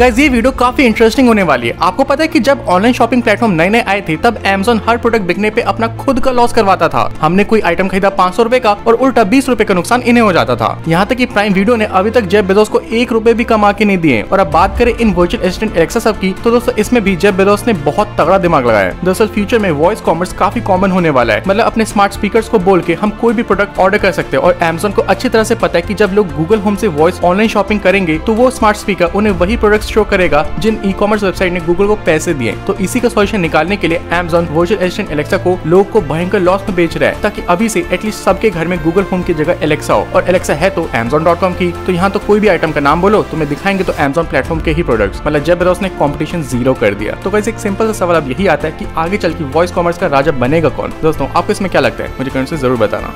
Guys ये video काफ़ी interesting होने वाली है। आपको पता है कि जब ऑनलाइन शॉपिंग प्लेटफॉर्म नए नए आए थे, तब Amazon हर प्रोडक्ट बिकने पे अपना खुद का लॉस करवाता था। हमने कोई आइटम खरीदा पाँच सौ का और उल्टा बीस रूपए का नुकसान इन्हें हो जाता था। यहाँ तक कि प्राइम वीडियो ने अभी तक जेब बेदोस को एक रूपए भी कमा के नहीं दिए और अब बात करें इन वर्चुअल असिस्टेंट एलेक्सा सब की तो दोस्तों, इसमें भी जेब बेदोस ने बहुत तगड़ा दिमाग लगाया दरअसल फ्यूचर में वॉइस कॉमर्स काफ़ी कॉमन होने वाला है। मतलब अपने स्मार्ट स्पीकर को बोल के हम कोई भी प्रोडक्ट ऑर्डर कर सकते हैं। और Amazon को अच्छी तरह से पता है की जब लोग गूगल होम से वॉइस ऑनलाइन शॉपिंग करेंगे तो वो स्मार्ट स्पीकर उन्हें वही प्रोडक्ट शो करेगा, जिन ई कॉमर्स वेबसाइट ने गूगल को पैसे दिए। तो इसी का सोल्यूशन निकालने के लिए Amazon वर्चुअल असिस्टेंट एलेक्सा को लोग को भयंकर लॉस में बेच रहा है, ताकि अभी से एटलीस्ट सबके घर में गूगल होम की जगह एलेक्सा हो। और एलेक्सा है तो एमेजोन डॉट कॉम की। तो यहाँ तो कोई भी आइटम का नाम बोलो तो मैं दिखाएँगे तो Amazon प्लेटफॉर्म के ही प्रोडक्ट्स मतलब जब ने कॉम्पिटिशन ज़ीरो कर दिया। तो वैसे एक सिंपल सा सवाल अब यही आता है कि आगे चल के वॉइस कॉमर्स का राजा बनेगा कौन? दोस्तों, आपको इसमें क्या लगता है? मुझे कमेंट से ज़रूर बताना।